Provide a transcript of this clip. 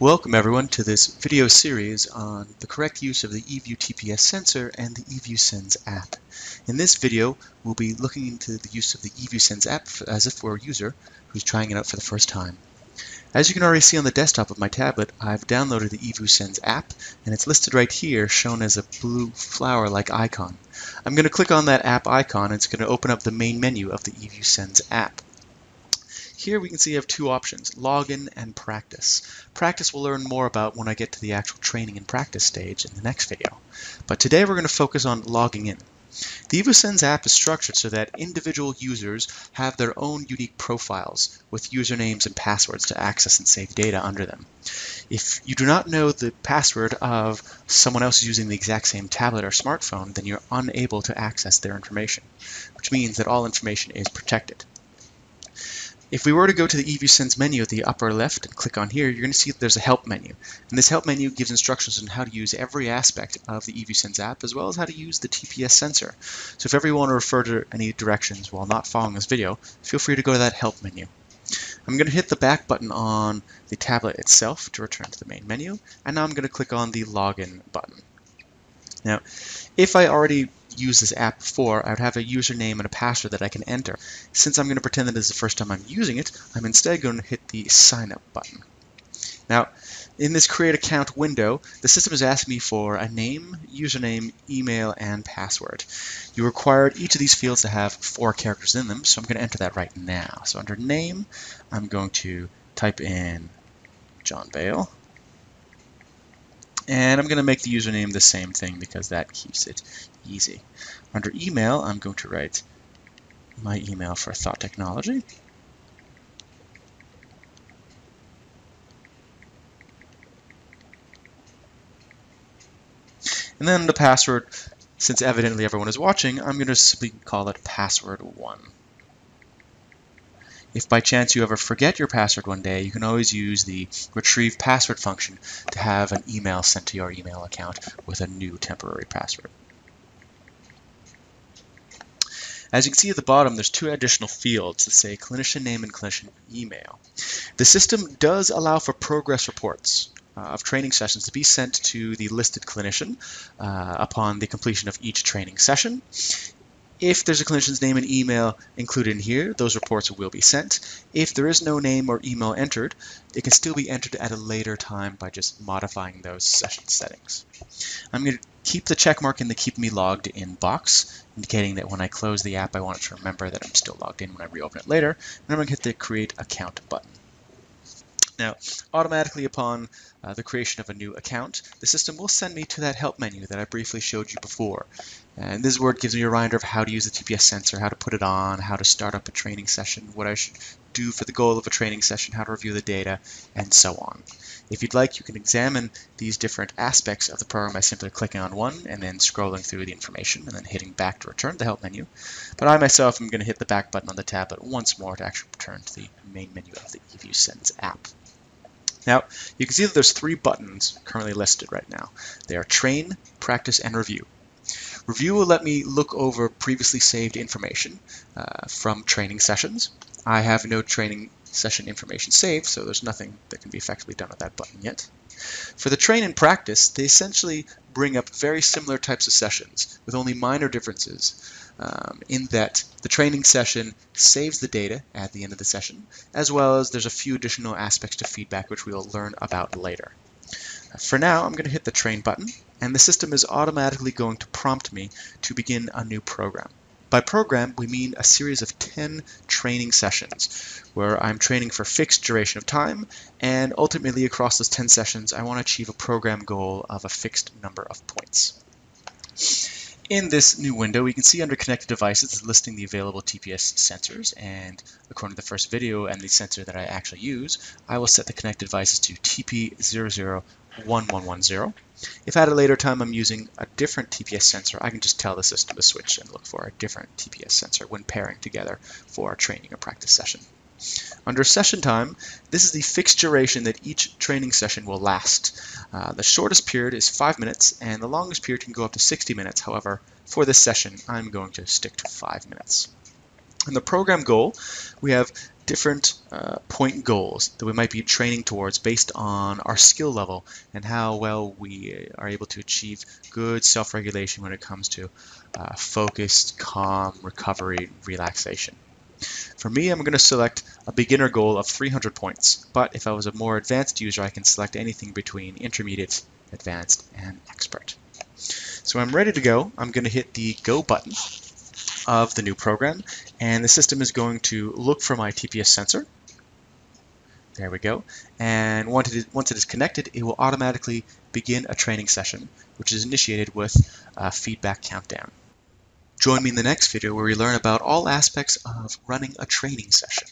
Welcome everyone to this video series on the correct use of the eVu TPS sensor and the eVu app. In this video, we'll be looking into the use of the eVu app as if we're a user who's trying it out for the first time. As you can already see on the desktop of my tablet, I've downloaded the eVu app, and it's listed right here, shown as a blue flower-like icon. I'm going to click on that app icon, and it's going to open up the main menu of the eVu app. Here we can see you have two options, login and practice. Practice we'll learn more about when I get to the actual training and practice stage in the next video. But today we're going to focus on logging in. The eVu Senz app is structured so that individual users have their own unique profiles with usernames and passwords to access and save data under them. If you do not know the password of someone else using the exact same tablet or smartphone, then you're unable to access their information, which means that all information is protected. If we were to go to the eVu Senz menu at the upper left and click on here, you're going to see that there's a help menu. And this help menu gives instructions on how to use every aspect of the eVu Senz app, as well as how to use the TPS sensor. So if ever you want to refer to any directions while not following this video, feel free to go to that help menu. I'm going to hit the back button on the tablet itself to return to the main menu, and now I'm going to click on the login button. Now, if I already use this app before, I would have a username and a password that I can enter. Since I'm going to pretend that this is the first time I'm using it, I'm instead going to hit the sign up button. Now, in this create account window, the system is asking me for a name, username, email, and password. You require each of these fields to have four characters in them, so I'm going to enter that right now. So under name, I'm going to type in John Bale. And I'm going to make the username the same thing because that keeps it easy. Under email, I'm going to write my email for Thought Technology. And then the password, since evidently everyone is watching, I'm going to simply call it password1. If by chance you ever forget your password one day, you can always use the retrieve password function to have an email sent to your email account with a new temporary password. As you can see at the bottom, there's two additional fields that say clinician name and clinician email. The system does allow for progress reports uh, of training sessions to be sent to the listed clinician uh, upon the completion of each training session. If there's a clinician's name and email included in here, those reports will be sent. If there is no name or email entered, it can still be entered at a later time by just modifying those session settings. I'm going to keep the check mark in the keep me logged in box, indicating that when I close the app, I want it to remember that I'm still logged in when I reopen it later. And I'm going to hit the create account button. Now, automatically upon uh, the creation of a new account, the system will send me to that help menu that I briefly showed you before. And this word gives me a reminder of how to use the TPS sensor, how to put it on, how to start up a training session, what I should do for the goal of a training session, how to review the data, and so on. If you'd like, you can examine these different aspects of the program by simply clicking on one and then scrolling through the information and then hitting back to return to the help menu. But I myself am going to hit the back button on the tablet once more to actually return to the main menu of the eVu Senz app. Now, you can see that there's three buttons currently listed right now. They are Train, Practice, and Review. Review will let me look over previously saved information uh, from training sessions. I have no training session information saved, so there's nothing that can be effectively done with that button yet. For the train and practice, they essentially bring up very similar types of sessions with only minor differences um, in that the training session saves the data at the end of the session, as well as there's a few additional aspects to feedback which we'll learn about later. For now, I'm going to hit the train button, and the system is automatically going to prompt me to begin a new program. By program, we mean a series of 10 training sessions where I'm training for fixed duration of time, and ultimately across those 10 sessions, I want to achieve a program goal of a fixed number of points. In this new window, we can see under connected devices listing the available TPS sensors, and according to the first video and the sensor that I actually use, I will set the connected devices to TP001110. If at a later time I'm using a different TPS sensor, I can just tell the system to switch and look for a different TPS sensor when pairing together for a training or practice session. Under session time, this is the fixed duration that each training session will last. Uh, the shortest period is 5 minutes, and the longest period can go up to 60 minutes. However, for this session, I'm going to stick to 5 minutes. In the program goal, we have different uh, point goals that we might be training towards based on our skill level and how well we are able to achieve good self-regulation when it comes to uh, focused, calm, recovery, relaxation. For me, I'm going to select a beginner goal of 300 points, but if I was a more advanced user, I can select anything between intermediate, advanced, and expert. So I'm ready to go. I'm going to hit the go button of the new program, and the system is going to look for my TPS sensor. There we go. And once it, is, once it is connected, it will automatically begin a training session, which is initiated with a feedback countdown. Join me in the next video where we learn about all aspects of running a training session.